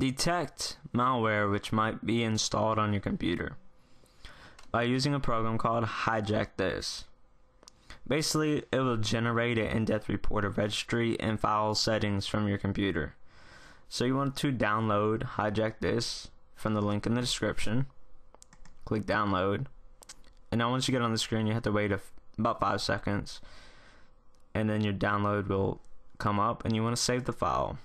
detect malware which might be installed on your computer by using a program called HijackThis. Basically, it will generate an in-depth report of registry and file settings from your computer. So you want to download HijackThis from the link in the description. Click download. And now once you get on the screen, you have to wait about 5 seconds. And then your download will come up and you want to save the file.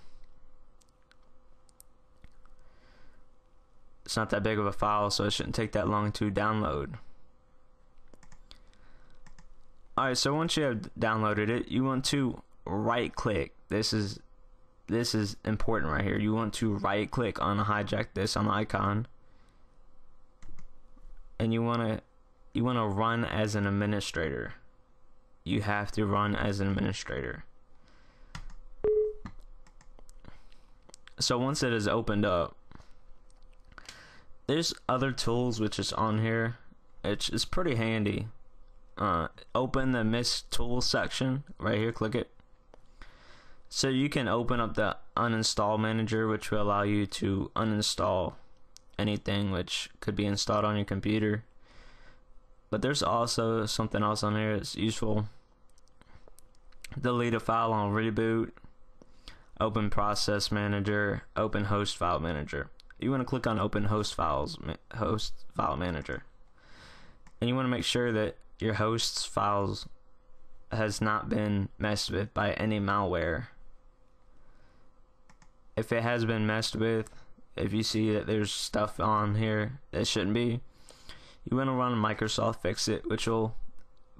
It's not that big of a file, so it shouldn't take that long to download. Alright, so once you have downloaded it, you want to right click. This is this is important right here. You want to right click on HijackThis on the icon. And you want to you want to run as an administrator. You have to run as an administrator. So once it is opened up, there's other tools which is on here. It's, it's pretty handy uh, open the Misc Tools section right here. Click it. So you can open up the uninstall manager, which will allow you to uninstall anything which could be installed on your computer. But there's also something else on here that's useful. Delete a file on reboot. Open process manager. Open host file manager. You want to click on open host files host file manager. And you want to make sure that your host's files has not been messed with by any malware. If it has been messed with, if you see that there's stuff on here that shouldn't be, you want to run Microsoft Fix It, which will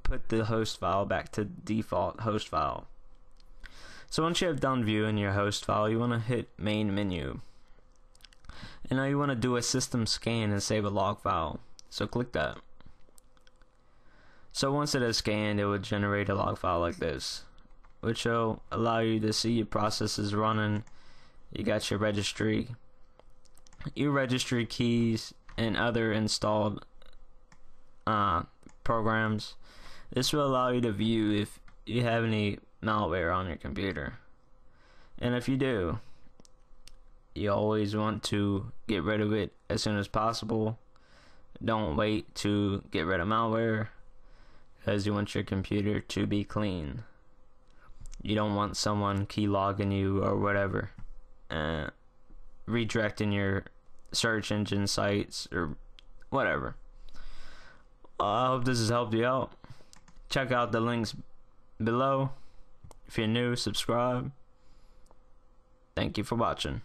put the host file back to default host file. So once you have done viewing your host file, you want to hit main menu. And now you want to do a system scan and save a log file. So click that. So once it is scanned, it will generate a log file like this, which will allow you to see your processes running. You got your registry, your registry keys, and other installed uh, programs. This will allow you to view if you have any malware on your computer. And if you do, you always want to get rid of it as soon as possible. Don't wait to get rid of malware because you want your computer to be clean. You don't want someone keylogging you or whatever, uh, redirecting your search engine sites or whatever. I hope this has helped you out. Check out the links below. If you're new, subscribe. Thank you for watching.